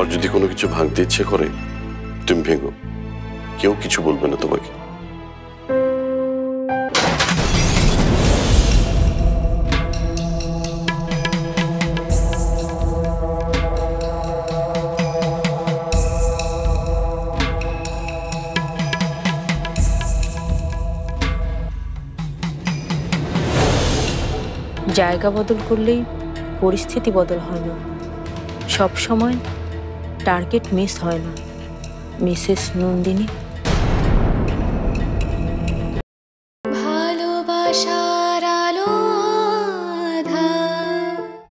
আবার যদি কোনো কিছু ভাঙতে ইচ্ছে করে, তুমি ভেঙো। কেউ কিছু বলবে না তোমাকে। জায়গা বদল করলেই পরিস্থিতি বদল হয় না। সব সময় টার্গেট মিস হয় না। মিসেস নন্দিনী